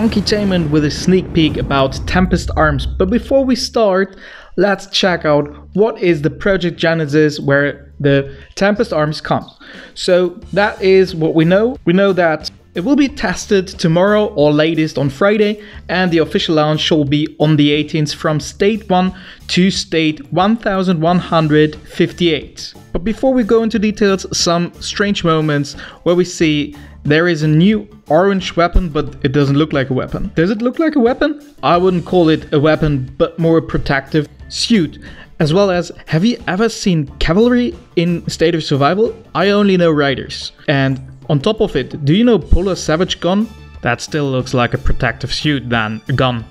Monkeytainment with a sneak peek about Tempest Arms. But before we start, let's check out what is the Project Genesis where the Tempest Arms comes. So that is what we know. We know that it will be tested tomorrow or latest on Friday, and the official launch shall be on the 18th from State 1 to State 1158. But before we go into details, some strange moments where we see there is a new orange weapon, but it doesn't look like a weapon. Does it look like a weapon? I wouldn't call it a weapon, but more a protective suit. As well as, have you ever seen cavalry in State of Survival? I only know riders. And on top of it, do you know Polar Savage Gun? That still looks like a protective suit than a gun.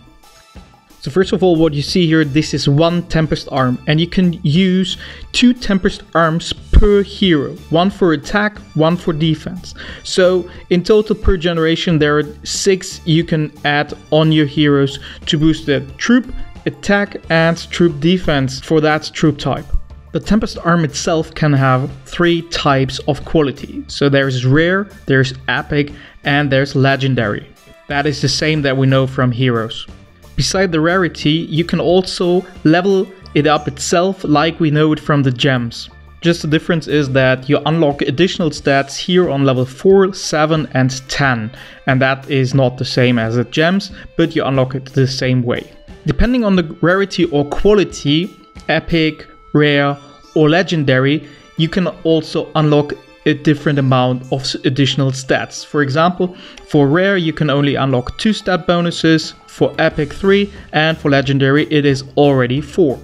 So first of all, what you see here, this is one Tempest arm and you can use two Tempest arms per hero. One for attack, one for defense. So in total per generation, there are six you can add on your heroes to boost the troop, attack and troop defense for that troop type. The Tempest arm itself can have three types of quality. So there's rare, there's epic, and there's legendary. That is the same that we know from heroes. Beside the rarity, you can also level it up itself like we know it from the gems. Just the difference is that you unlock additional stats here on level 4, 7 and 10 and that is not the same as the gems but you unlock it the same way. Depending on the rarity or quality, epic, rare, or legendary, you can also unlock a different amount of additional stats. For example, for rare, you can only unlock two stat bonuses, for epic 3, and for legendary, it is already 4.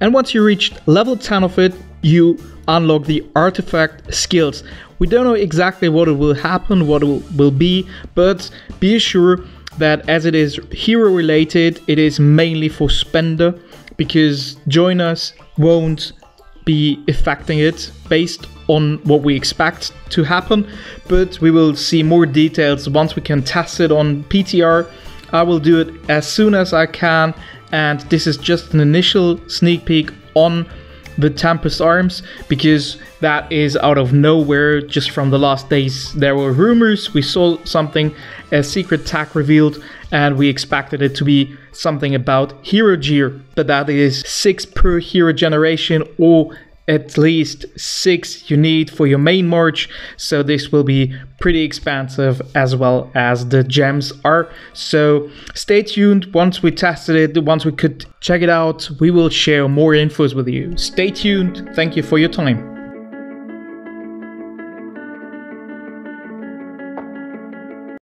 And once you reach level 10 of it, you unlock the artifact skills. We don't know exactly what it will happen, what it will be, but be sure that as it is hero related, it is mainly for spender because joiners won't be affecting it based on what we expect to happen, but we will see more details once we can test it on PTR. I will do it as soon as I can, and this is just an initial sneak peek on the Tempest Arms because that is out of nowhere just from the last days. There were rumors, we saw something, a secret tag revealed, and we expected it to be something about hero gear, but that is 6 per hero generation or at least six you need for your main march so this will be pretty expensive as well as the gems are. So stay tuned. Once we tested it once we could check it out we will share more infos with you. Stay tuned. Thank you for your time